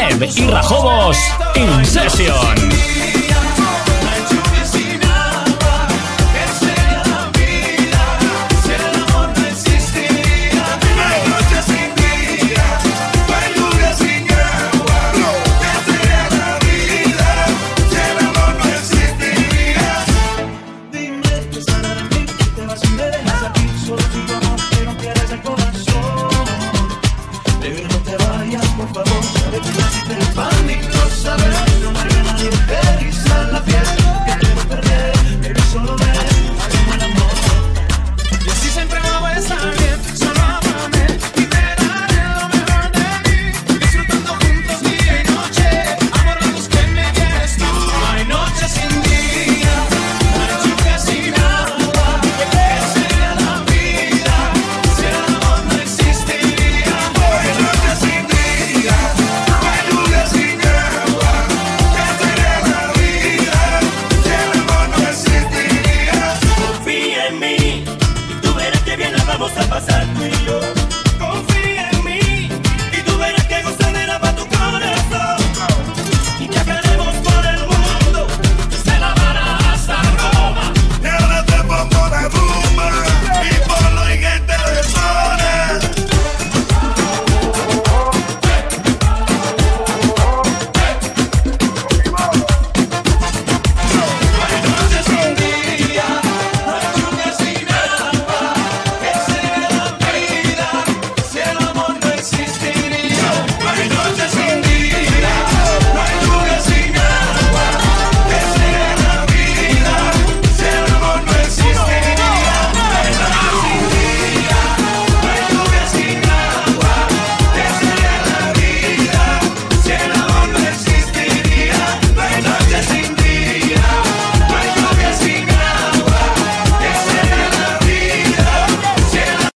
Neb y Rajobos In Session. de pánico saber